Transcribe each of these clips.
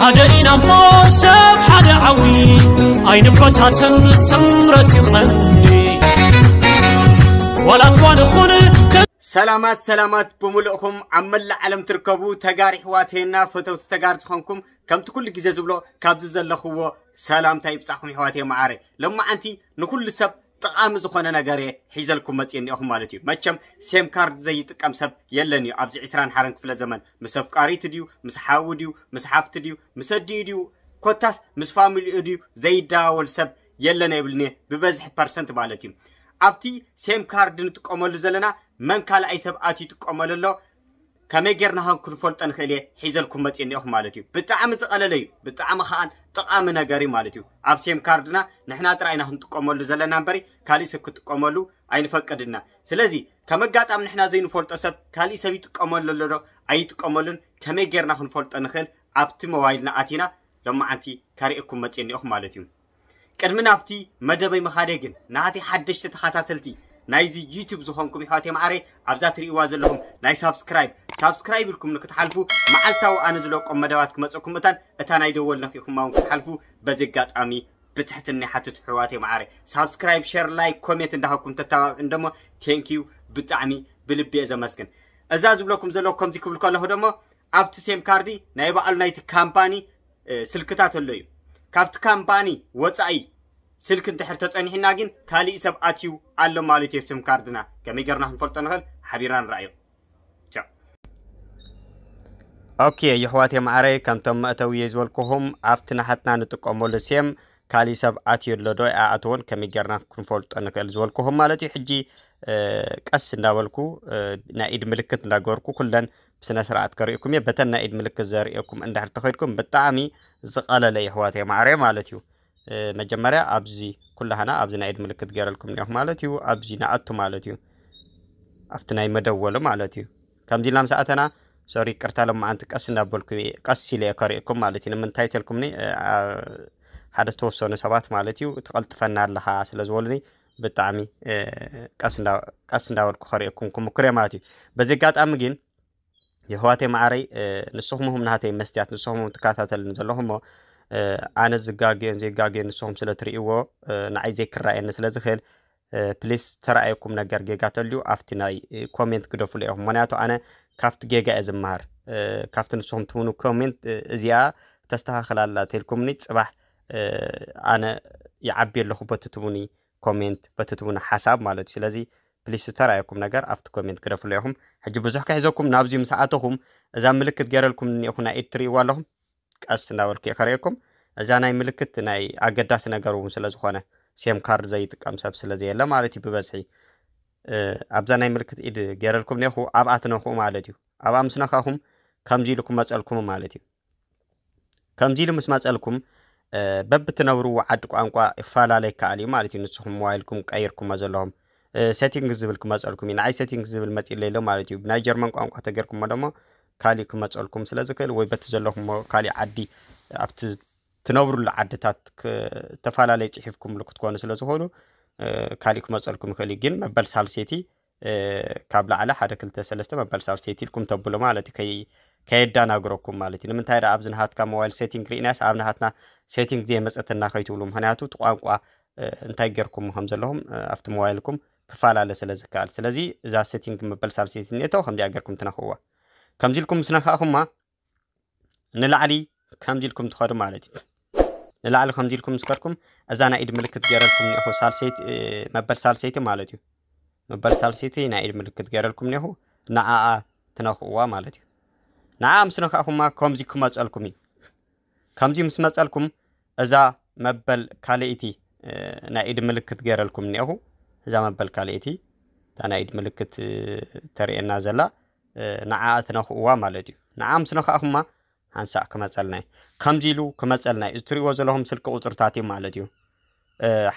ሓደ ኢና እሞ ሰብ ሓደ ዓዊ ኣይንፈታተን ስምረት ይኸንዲ ዋላ እኳ ንኹን ሰላማት ሰላማት ብምልእኹም ኣብ መላእ ዓለም ትርከቡ ተጋሪ ኣሕዋተይና ፈተውቲ ተጋር ዝኾንኩም ከምቲ ኩሉ ግዜ ዝብሎ ካብዚ ዘለኽዎ ሰላምታ ይብፃኹም ኣሕዋተይ መዓረ ሎማዓንቲ ንኩሉ ሰብ ጠቃሚ ዝኾነ ነገር እየ ሒዘልኩም መፅእ እኒአኹም ማለት እዩ። መቸም ሴም ካርድ ዘይጥቀም ሰብ የለን እዩ። ኣብዚ 21 ክፍለ ዘመን ምስ ኣፍቃሪቱ ድዩ ምስ ሓዊ ድዩ ምስ ሓፍቲ ድዩ ምስ ኣዲኡ ድዩ ኮታስ ምስ ፋሚሊኡ ድዩ ዘይደዋወል ሰብ የለን የብልኒ ብበዝሒ percent ማለት እዩ። ኣብቲ SIM card ንጥቀመሉ ዘለና መን ካልኣይ ሰብ ይጥቀመሉ ኣሎ ከመይ ጌርና ኸ ክንፈልጦ ንኽእል እየ? ሒዘልኩም መፅእ እኒአኹም ማለት እዩ። ብጣዕሚ ዝቐለለ እዩ። ብጣዕሚ ከዓን ጠቃሚ ነገር እዩ ማለት እዩ። ኣብ SIM card ና ንሕና ጥራይና ክንጥቀመሉ ዘለና እምበሪ ካሊእ ሰብ ክጥቀመሉ ኣይንፈቅድና። ስለዚ ከም ንሕና ዘይንፈልጦ ሰብ ካሊእ ሰብ ይጥቀመሉ ኣሎ ኣይጥቀመሉን። ከመይ ጌርና ክንፈልጦ ንኽእል? ኣብቲ ሞባይልና ኣቲና ሎማዓንቲ ካሪእኩም መፅእ እኒአኹም ማለት እዩ። ቅድሚ ናብቲ መደበይ መኻደ ግን ናተይ ሓደሽቲ ተኸታተልቲ ናይዚ ዩቱብ ዝኾንኩም ኣሕዋተይ ማዕረ ኣብዛ ትርእይዋ ዘለኹም ናይ subscribe subscribe ኢልኩም ንክትሓልፉ መዓልታዊ ኣነ ዝለቆም መደባት ክመፀኩም እታን እታ ናይ ደወል ነኪኹም እውን ክትሓልፉ በዚ ኣጋጣሚ ብትሕትና ሓትት ኣሕዋተይ ማዕረ subscribe share like comment እንዳሃብኩም ተተባብዕን ደሞ thank you ብጣዕሚ ብልቢ ዘመስግን። እዛ ዝብለኩም ዘለኹ ከምዚ ክብል ከለኹ ደሞ ኣብቲ SIM card ናይ ባዕሉ ናይቲ company ስልክታት ኣሎ እዩ። ካብቲ company ወፃኢ ስልክ እንድሕር ተፀኒሕና ግን ካሊእ ሰብ ኣትዩ ኣሎ ማለት እዩ። SIM card ና ከመይ ጌርና ክንፈልጦ ንኽእል? ሓቢርና ንረኣዮ okay የሕዋት ማዕረ ከምቶም መእተዊ እየ ዝበልክኹም ኣብቲ ናሓትና ንጥቀመሉ ሴም ካሊእ ሰብ ኣትዩ ኣሎ ዶ? ኣኣትዎን ከመይ ጌርና ክንፈልጦ ንክእል ዝበልክኹም ማለት እዩ? ሕጂ ቀስ እንዳበልኩ ናይ ኢድ ምልክት እንዳገበርኩ ኩለን ብስነ ስርዓት ከሪእኩም እየ በተን ናይ ኢድ ምልክት ዘርእየኩም እንድሕር ተኸይድኩም ብጣዕሚ ዝቐለለ የሕዋት ማዕረ ማለት እዩ መጀመርያ ኣብዚ ኩላህና ኣብዚ ናይ ኢድ ምልክት ገይረልኩም እኒኹም ማለት እዩ። ኣብዚ ንኣቱ ማለት እዩ። ኣብቲ ናይ መደወሉ ማለት እዩ። ከምዚ ኢልና ምስ ኣተና ሶሪ ቅርታ ሎማዓንቲ ቀስ እናበልኩ ቀስ ኢለ እየ ከሪእኩም ማለት እዩ። ንምንታይ ተልኩምኒ? ሓደ ዝተወሰኑ ሰባት ማለት እዩ ትቐልጥፈና ኣለኻ ስለ ዝበሉኒ ብጣዕሚ ቀስ እንዳበልኩ ከሪእኩም ክምኩር እየ ማለት እዩ። በዚ ኣጋጣሚ ግን የህዋተይ ማዕረይ ንስኹምሁም ናተይ መስትያት ንስኹም ትከታተልን ዘለኹም ሞ ኣነ ዝጋግዮን ዘይጋግዮን ንስኹም ስለ ትርእይዎ ንዓይ ዘይክረኣየኒ ስለ ዝኽእል please ተረኣየኩም ነገር ጌጋ ተልዩ ኣብቲ ናይ comment ክደፍሉ ኢኹም ምክንያቱ ኣነ ካብቲ ጌጋ እየ ዝመሃር ካብቲ ንስኹም ትብኑ comment እዚኣ ተስተኻኽላላ ተልኩምኒ ፅባሕ ኣነ ይዓቢ ኣለኹ በቲ ትብኒ comment በቲ ትብኒ ሓሳብ ማለት እዩ ስለዚ please ዝተረኣየኩም ነገር ኣብቲ comment ክደፍሉ ኢኹም ሕጂ ብዙሕ ክሕዘኩም ናብዚ ምስ ኣተኹም እዛ ምልክት ገይረልኩም እኒኢኹ ናይ ኢድ ትርእይዎ ኣለኹም ቀስ እየ ከሪአኩም እዛ ናይ ምልክት ናይ ኣገዳሲ ነገር እውን ስለ SIM card ዘይጥቀም ሰብ ስለዘየለ ማለት እዩ ብበዝሒ። ኣብዛ ናይ ምልክት ኢድ ገይረልኩም ኔኹ ኣብኣ ትነኽኡ ማለት እዩ። ኣብኣ ምስ ከምዚ ኢሉ ክመፀልኩም ማለት እዩ። ከምዚ ኢሉ ምስ መፀልኩም በብትነብርዎ ዓዲ ቋንቋ ይፈላለይ ከኣል እዩ ማለት እዩ። ንስኹም ሞባይልኩም ቀይርኩሞ ዘለኹም setting ዝብል ክመፀልኩም እዩ። ንዓይ setting ዝብል መፂለ ኢሎ ማለት እዩ። ብናይ ጀርመን ቋንቋ ተገርኩሞ ደሞ ካሊእ ክመፀልኩም ስለ ዝክእል ወይ በቲ ዘለኹሞ ካሊእ ዓዲ ኣብቲ ትነብሩሉ ዓድታት ተፈላለዩ ፅሒፍኩምሉ ክትኮኑ ስለ ዝኽእሉ ካሊእ ክመፀልኩም ይኽእል እዩ። ግን መበል ሳልሴቲ ካብ ላዕሊ ሓደ ክልተ ሰለስተ መበል ሳልሴቲ ኢልኩም ተብሎ ማለት እዩ። ከየዳናግረኩም ማለት እዩ። ንምንታይ ዳ ኣብዚ ናሃትካ ሞባይል setting ርኢናስ ኣብ ናሃትና setting ዘየመፀትና ከይትብሉ። ምክንያቱ እቲ ቋንቋ እንታይ ጌርኩም ከም ዘለኹም ኣብቲ ሞባይልኩም ክፈላለ ስለ ዝከኣል። ስለዚ እዛ setting መበል ሳልሴቲ እኔቶ ከምዚኣ ጌርኩም ትነኽእዋ ከምዚ ኢልኩም ምስ ነኻእኹማ ንላዕሊ ከምዚ ኢልኩም ትኸዱ ማለት እዩ። ንላዕሊ ከምዚ ኢልኩም ምስ ከድኩም እዛ ናይ ኢድ ምልክት ገይረልኩም እኒኹ ሳልሴይቲ መበል ሳልሴይቲ ማለት እዩ። መበል ሳልሴይቲ ናይ ኢድ ምልክት ገይረልኩም እኒኹ ንዓኣ ትነኽእዋ ማለት እዩ። ንዓኣ ምስ ነኻእኹማ ከምዚ ክመፀልኩም እዩ። ከምዚ ምስ መፀልኩም እዛ መበል ካልእቲ ናይ ኢድ ምልክት ገይረልኩም እኒአኹ እዛ መበል ካልእቲ እታ ናይ ኢድ ምልክት ተርእየና ዘላ ንዓኣ ትነኽእዋ ማለት እዩ። ንዓ ምስ ነኻእኹማ ሃንሳእ ክመፀልና ከምዚ ኢሉ ክመፀልና እዩ ዘለኹም ስልኪ ቁፅርታት እዩ ማለት እዩ።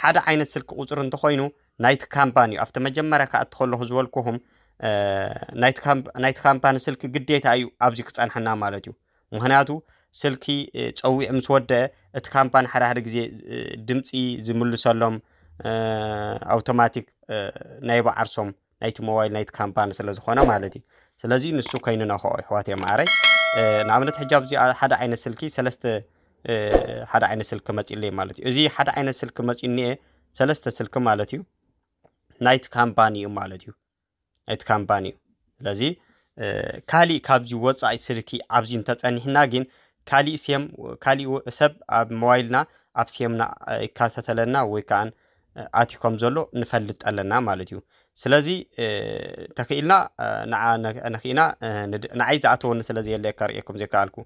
ሓደ ዓይነት ስልኪ ቁፅሪ እንተኮይኑ ናይቲ company እዩ። ኣብቲ መጀመርያ ከኣቲ ከለኹ ዝበልኩኹም ናይቲ company ስልኪ ግዴታ እዩ ኣብዚ ክፀንሐና ማለት እዩ። ምክንያቱ ስልኪ ፀዊዕ ምስ ወደአ እቲ company ሓደ ግዜ ድምፂ ዝምልሰሎም ኣውቶማቲክ ናይ ባዓርሶም ናይቲ ሞባይል ናይቲ company ስለ ዝኾነ ማለት እዩ። ስለዚ ንሱ ከይንነኽኦ ኣሕዋት እየ ማዕረይ ንኣብነት ሕጂ ኣብዚ ሓደ ዓይነት ስልኪ ሰለስተ ሓደ ዓይነት ስልኪ መፂለይ ማለት እዩ። እዚ ሓደ ዓይነት ስልኪ መፂ እኒአ ሰለስተ ስልኪ ማለት እዩ። ናይቲ company እዩ ማለት እዩ። ናይቲ company እዩ። ስለዚ ካሊእ ካብዚ ወፃኢ ስልኪ ኣብዚ እንተፀኒሕና ግን ካሊእ ስም ካሊእ ሰብ ኣብ ሞባይልና ኣብ ስምና ይካተተለና ወይ ከዓ ኣትዩ ዘሎ ንፈልጥ ኣለና ማለት እዩ ስለዚ ተኽኢልና ነኽኢና ንዓይ ዝኣተወኒ ስለ ዘየለየ ከርእየኩም ዘይከኣልኩ።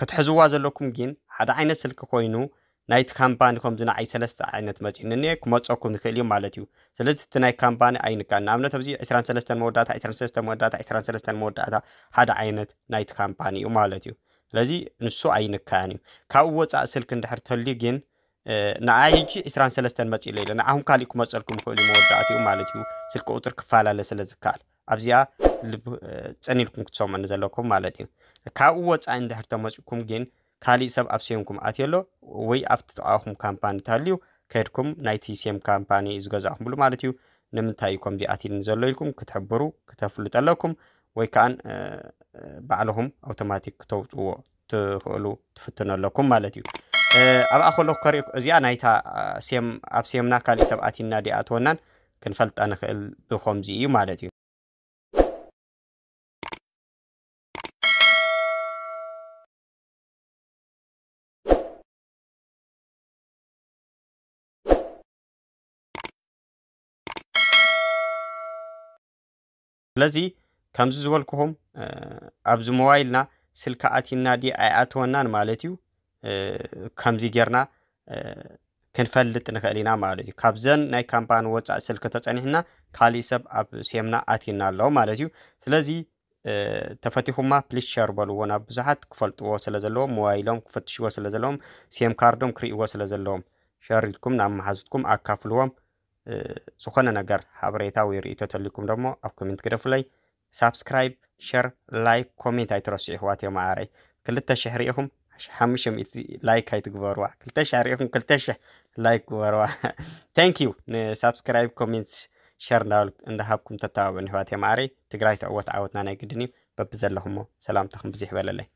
ክትሕዝዋ ዘለኩም ግን ሓደ ዓይነት ስልኪ ኮይኑ ናይቲ company ከምዚ ንዓይ ሰለስተ ዓይነት መፂን እኒአ ክመፀኩም ንክእል እዩ ማለት እዩ። ስለዚ እቲ ናይ company ኣይንካን። ንኣብነት ኣብዚ 23 መወዳእታ 23 መወዳእታ 23 መወዳእታ ሓደ ዓይነት ናይቲ company እዩ ማለት እዩ። ስለዚ ንሱ ኣይንካን እዩ። ካብኡ ወፃእ ስልኪ እንድሕር ተልዩ ግን ንኣይ ሕጂ 23 መፂለ ኢለ ንዓኹም ካሊእ ክመፀልኩም ይኽእል እዩ መወዳእትኡ ማለት እዩ። ስልኪ ቁፅር ክፈላለ ስለ ዝከኣል። ኣብዚኣ ፀኒልኩም ክትሰምዑኒ ዘለኩም ማለት እዩ። ካብኡ ወፃኢ እንድሕር ተመፂኩም ግን ካሊእ ሰብ ኣብ ሴምኩም ኣትዮ ኣሎ ወይ ኣብቲ ጥቃኹም company እንተሃልዩ ከድኩም ናይቲ SIM company ዝገዛእኹምሉ ማለት እዩ። ንምንታይ እዩ ከምዚ ኣትልኒ ዘሎ ኢልኩም ክትሕብሩ ክተፍልጡ ኣለኩም ወይ ከዓን ባዕልኹም ኣውቶማቲክ ክተውፅዎ ትኽእሉ ትፍትኑ ኣለኩም ማለት እዩ ኣብኣ ከለኩ ከሪኦ እዚኣ ናይታ ኣብ ሴምና ካሊእ ሰብ ኣቲና ዲኣ ክንፈልጣ ንኽእል ብከምዚ እዩ ማለት እዩ። ስለዚ ከምዚ ዝበልክኹም ኣብዚ ሞባይልና ስልካ ኣቲና ዲ ኣይኣትወናን ማለት እዩ ከምዚ ጌርና ክንፈልጥ ንኽእል ኢና ማለት እዩ። ካብዘን ናይ company ወፃኢ ስልኪ ተፀኒሕና ካሊእ ሰብ ኣብ ሴምና ኣቲና ኣሎ ማለት እዩ። ስለዚ ተፈቲኹማ please share በልዎ ናብ ብዙሓት ክፈልጥዎ ስለ ዘለዎም ሞባይሎም ክፈትሽዎ ስለ ዘለዎም SIM card ኦም ክርእይዎ ስለ ዘለዎም share ኢልኩም ናብ መሓዙትኩም ኣካፍልዎም ዝኾነ ነገር ሓበሬታ ወይ ርእቶ ተልኩም ደሞ ኣብ comment ክደፍለይ subscribe share like comment ኣይትረስዑ። ኣሕዋት እዮም ክልተ ሽሕ ሪኢኹም ሓሙሽተ ሚእቲ like ኣይትግበርዋ ክልተ ሽሕ ሪኢኹም ክልተ ሽሕ like ግበርዋ thank you ን subscribe comment share እንዳሃብኩም ተተባብዑን ኣሕዋት እዮም ማዕረይ ትግራይ ተዕወት ዓወትና ናይ ግድን እዩ በቢ ዘለኹሞ ሰላምታኹም ብዙሕ ይበለለይ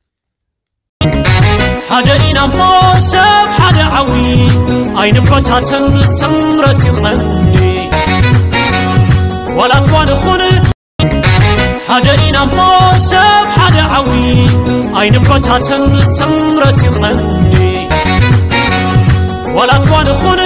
ሓደ ኢና እሞ ሰብ ሓደ ዓዊ ኣይንፈታተን ስምረት ይቐንዲ ዋላ እኳ ንኹን ሓደ ኢና እሞ ሰብ ሓደ ዓዊ ኣይንፈታተን ስምረት ይቐንዲ ዋላ እኳ ንኹን